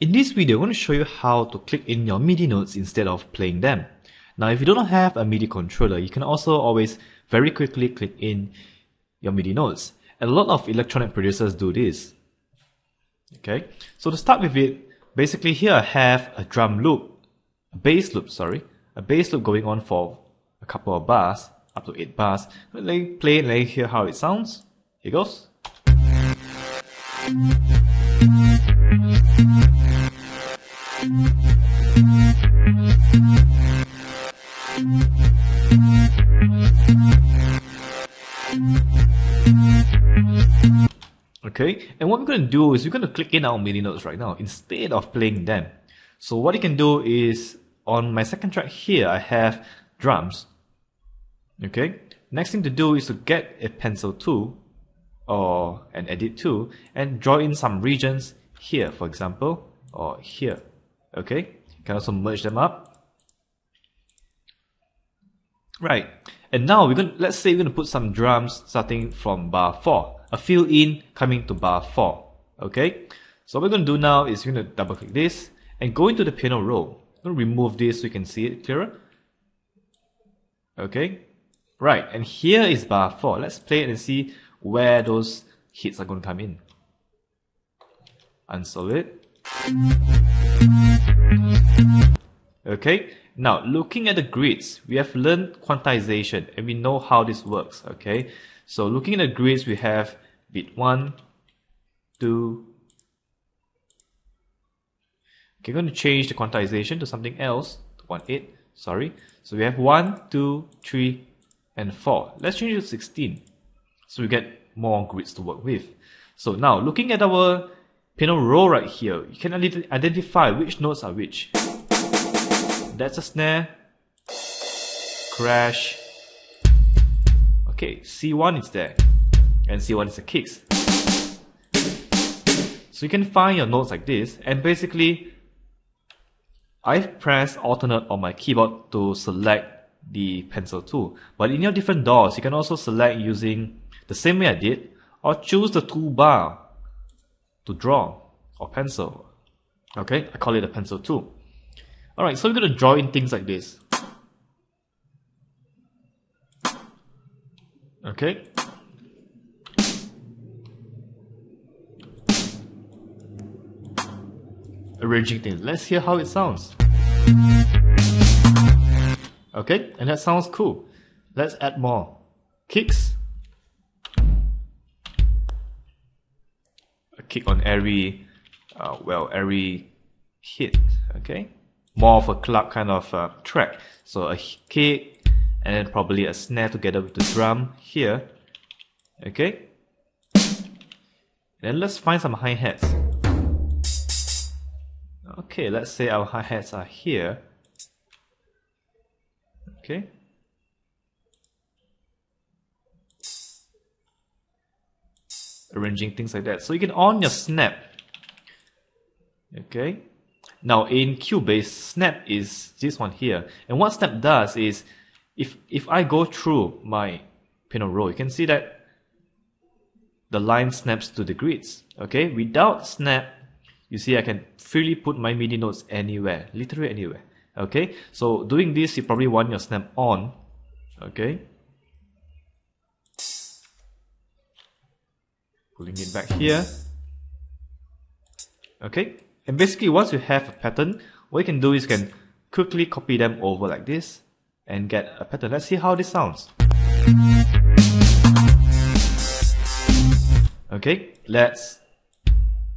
In this video, I'm going to show you how to click in your MIDI notes instead of playing them. Now, if you don't have a MIDI controller, you can also always very quickly click in your MIDI notes. And a lot of electronic producers do this. Okay, so to start with it, basically here I have a drum loop, a bass loop, sorry, a bass loop going on for a couple of bars, up to 8 bars. Let me play and let me hear how it sounds. Here goes. Okay, and what we're going to do is we're going to click in our MIDI notes right now instead of playing them. So what you can do is on my second track here, I have drums. Okay, next thing to do is to get a pencil tool or an edit tool and draw in some regions here, for example, or here. Okay, you can also merge them up. Right, and now we're going to, let's say we're going to put some drums starting from bar 4 a fill in coming to bar 4. Okay, so what we're going to do now is we're going to double click this and go into the piano roll. I'm going to remove this so you can see it clearer. Okay, right, and here is bar 4. Let's play it and see where those hits are going to come in. Unsolo it. Okay, now looking at the grids, we have learned quantization and we know how this works. Okay, so looking at the grids, we have bit 1, 2. Okay, going to change the quantization to something else, 1, 8, sorry. So we have 1, 2, 3, and 4. Let's change it to 16. So we get more grids to work with. So now, looking at our piano roll right here, you can identify which notes are which. That's a snare, crash, Okay, C1 is there, and C1 is the kicks. So you can find your notes like this, and basically, I've pressed alternate on my keyboard to select the pencil tool. But in your different DAWs, you can also select using the same way I did, or choose the toolbar to draw, or pencil. Okay, I call it a pencil tool. Alright, so we're to draw in things like this. Okay. Arranging things. Let's hear how it sounds. Okay, and that sounds cool. Let's add more. Kicks. A kick on every, uh, well, every hit. Okay, more of a club kind of uh, track. So a kick, and then probably a snare together with the drum here. Okay. And then let's find some hi-hats. Okay, let's say our hi-hats are here. Okay. Arranging things like that. So you can on your snap. Okay. Now in Cubase, snap is this one here. And what snap does is if if I go through my piano roll, you can see that the line snaps to the grids. Okay, without snap, you see I can freely put my MIDI notes anywhere, literally anywhere. Okay, so doing this, you probably want your snap on. Okay, pulling it back here. Okay, and basically once you have a pattern, what you can do is you can quickly copy them over like this and get a pattern. Let's see how this sounds. Okay, let's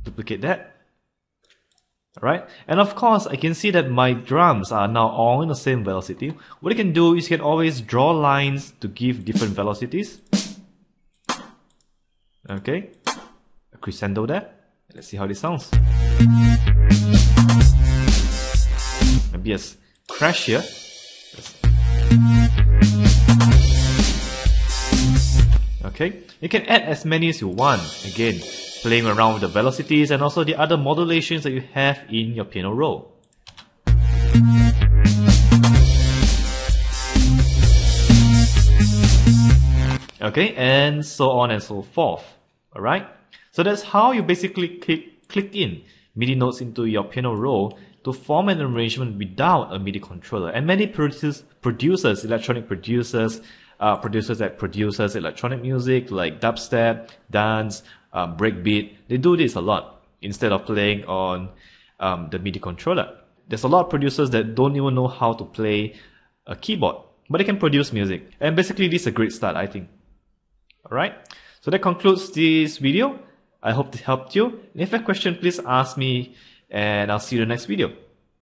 duplicate that. Alright, and of course I can see that my drums are now all in the same velocity. What you can do is you can always draw lines to give different velocities. Okay, a crescendo there. Let's see how this sounds. Maybe a crash here. Okay, you can add as many as you want. Again, playing around with the velocities and also the other modulations that you have in your piano roll. Okay, and so on and so forth. Alright, so that's how you basically click, click in MIDI notes into your piano roll to form an arrangement without a MIDI controller. And many producers, producers electronic producers, uh, producers that produces electronic music like dubstep, dance, um, breakbeat, they do this a lot instead of playing on um, the MIDI controller. There's a lot of producers that don't even know how to play a keyboard, but they can produce music. And basically, this is a great start, I think. Alright, so that concludes this video. I hope it helped you. And if you have a question, please ask me, and I'll see you in the next video.